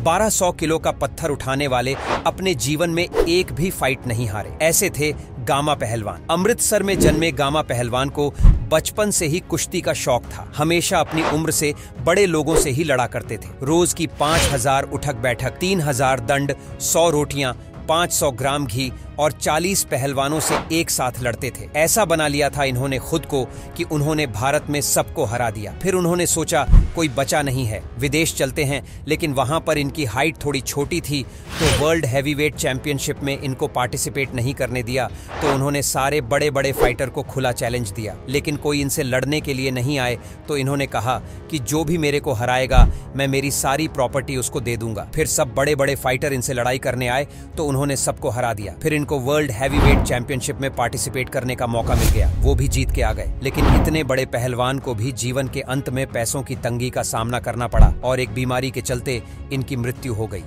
1200 kilo का पत्थर उठाने वाले अपने जीवन में एक भी फाइट नहीं हारे। ऐसे थे गामा पहलवान। अमृतसर में जन्मे गामा पहलवान को बचपन से ही कुश्ती का शौक था। हमेशा अपनी उम्र से बड़े लोगों से ही लड़ा करते थे। रोज की पाँच हज़ार उठक बैठक, तीन हज़ार दंड, सौ रोटियाँ 500 ग्राम घी और 40 पहलवानों से एक साथ लड़ते थे। ऐसा बना लिया था इन्होंने खुद को कि उन्होंने भारत में सबको हरा दिया। फिर उन्होंने सोचा, कोई बचा नहीं है। विदेश चलते हैं, लेकिन वहाँ पर इनकी हाइट थोड़ी छोटी थी तो वर्ल्ड हैवीवेट चैंपियनशिप में इनको पार्टिसिपेट नहीं करने दिया तो उन्होंने सारे बड़े बड़े फाइटर को खुला चैलेंज दिया। लेकिन कोई इनसे लड़ने के लिए नहीं आए तो इन्होंने कहा कि जो भी मेरे को हराएगा, मैं मेरी सारी प्रॉपर्टी उसको दे दूँगा। फिर सब बड़े बड़े फाइटर इनसे लड़ाई करने आए तो उन्होंने सबको हरा दिया। फिर इनको वर्ल्ड हैवीवेट चैंपियनशिप में पार्टिसिपेट करने का मौका मिल गया। वो भी जीत के आ गए। लेकिन इतने बड़े पहलवान को भी जीवन के अंत में पैसों की तंगी का सामना करना पड़ा और एक बीमारी के चलते इनकी मृत्यु हो गई।